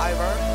Ivar.